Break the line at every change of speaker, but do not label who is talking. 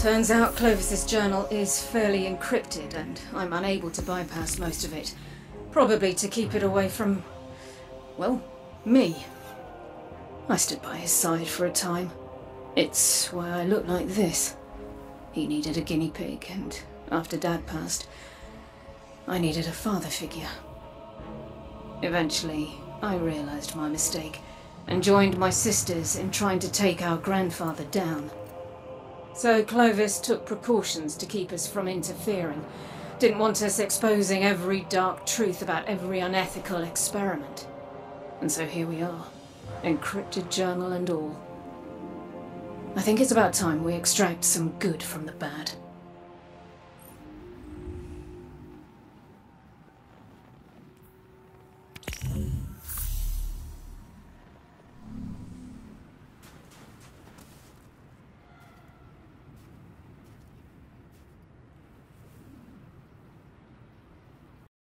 Turns out Clovis's journal is fairly encrypted, and I'm unable to bypass most of it. Probably to keep it away from. well, me. I stood by his side for a time. It's why I look like this. He needed a guinea pig, and after Dad passed, I needed a father figure. Eventually, I realized my mistake and joined my sisters in trying to take our grandfather down. So Clovis took precautions to keep us from interfering. Didn't want us exposing every dark truth about every unethical experiment. And so here we are, encrypted journal and all. I think it's about time we extract some good from the bad.